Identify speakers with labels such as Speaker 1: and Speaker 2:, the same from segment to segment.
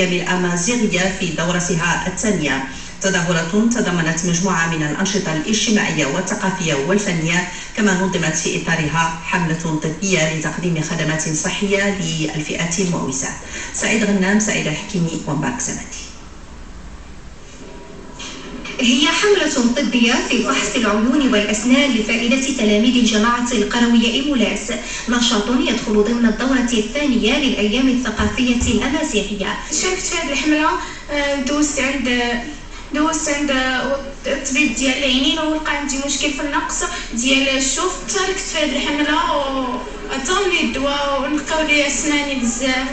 Speaker 1: فعاليات الأيام الأمازيغية في دورتها الثانية. تظاهرة تضمنت مجموعة من الأنشطة الاجتماعية والثقافية والفنية كما نظمت في إطارها حملة طبية لتقديم خدمات صحية للفئات المؤوسة. سعيد غنام سعيد الحكيمي ومبارك سماتي
Speaker 2: هي حملة طبية في فحص العيون والأسنان لفائدة تلاميذ الجماعة القروية إيمولاس نشاط يدخل ضمن الدورة الثانية للأيام الثقافية الأمازيغية.
Speaker 3: شاركت في هذه الحملة آه، دوزت عند دوزت عند الطبيب ديال العينين ولقى عندي مشكل في النقص ديال الشوف. شاركت في هذه الحملة عطاوني الدواء ونقاو لي أسناني بزاف.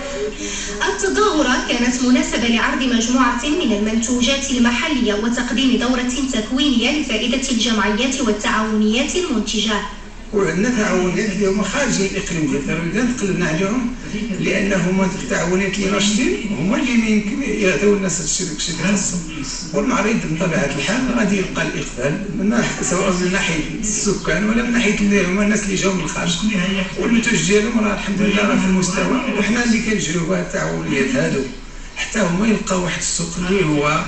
Speaker 2: التظاهرة كانت مناسبة لعرض مجموعة من المنتوجات المحلية وتقديم دورة تكوينية لفائدة الجمعيات والتعاونيات المنتجة.
Speaker 4: وعندنا تعاونيات اللي هما خارج الإقليم ديالنا إذا تقلبنا عليهم لأن هما التعاونيات اللي ناشطين هما اللي يمكن يعطيو الناس هادشي داكشي اللي خاصهم بطبيعة الحال غادي يلقى الإقبال سواء من ناحية السكان ولا من ناحية اللي هما الناس اللي جاوا من الخارج. والمنتوج ديالهم راه الحمد لله راه في المستوى وحنا اللي كنجريو التعاونيات هادو. حتى هما يلقاو واحد السوق اللي هو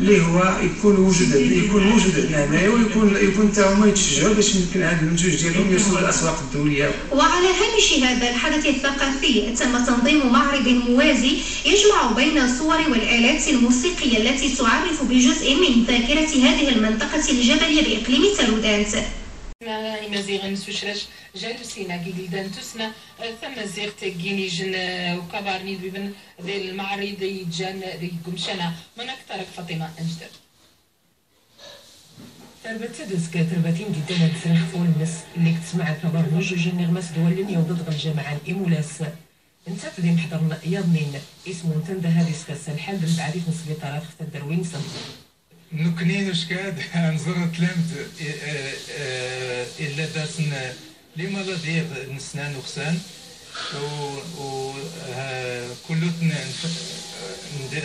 Speaker 4: اللي هو يكون وجود يكون موجود عندنا هنايا ويكون يكون حتى هما يتشجعوا باش يمكن هذا المنتوج ديالهم يوصل للأسواق الدولية.
Speaker 2: وعلى هامش هذا الحدث الثقافي تم تنظيم معرض موازي يجمع بين الصور والآلات الموسيقية التي تعرف بجزء من ذاكرة هذه المنطقة الجبلية بإقليم تالودانت
Speaker 5: إمازيغ نسوشراش جالوسينا جيلدان تسنا ثم زيغت جينيجن وكبارني ببن ذي المعرض يجان ذي قمشنا من أكثر فاطمة أنجدر
Speaker 6: تربت دسك تربتين جدا تسرح فول الناس اللي تسمع كبرنج وجن غمس دولين يوضد الجامعة الإيمولاس انت في محضر يضنين اسمه تنده هذه سكاس الحال بالبعريف نسبي طرف تدروين سم
Speaker 7: نكنين وشكاد نزر تلمت إلا داسن لما لا نسنان وخسان و كلوتن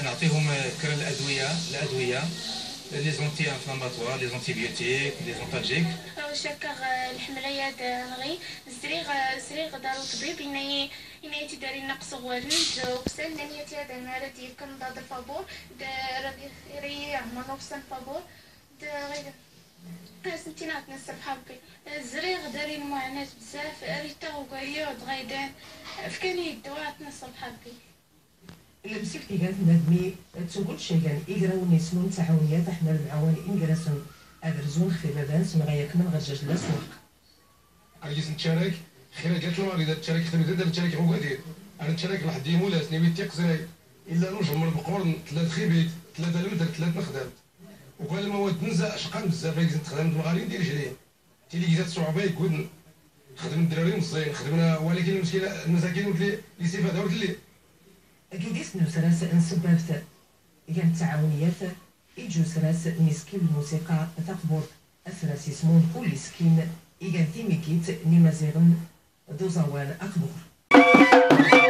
Speaker 7: نعطيهم كرا الأدوية الأدوية لي زونتي انفلاماتوار لي زونتيبيوتيك لي زونتالجيك
Speaker 3: شكر الحملية نغي. زريغ زريغ دارو طبيب إني إني تداري نقص غوالن وكسل نانية هذا نارا ديال كم ضاد الفابور ري عمر نوكسن فابور غير سنتين عتنسر بحالك زريغ داري المعاناة بزاف. ريتا غيدان
Speaker 6: المسك تيجان ندمي تقول شيء يعني إجراو نسمون تعاونيات إحنا المعاون إنجلسون أدرزون خلال سن غياك من غجاج لا سوق.
Speaker 7: أرجس نتشارك. خير قالت له إذا تشارك خير إذا تشارك هو قدير أنا نتشارك لحد يمولا سني تيق زراي إلا نرجع من البقور ثلاث خيبيت ثلاثة المدر ثلاث نخدم وقال ود نزا شقان بزاف. هيك تخدم المغاربين ديال جرين تيلي جات صعوبة يكون خدم الدراري مزيان خدمنا. ولكن المشكلة المساكين اللي سيفا دورت اللي
Speaker 6: أكيد اسمه سراس انسبابت يعني تعاونيات إيجو سراس مسكين الموسيقى تقبض أسراس يسمون كل سكين. إيجان تيميكيت نيمازيغن دوزاوان أكبر.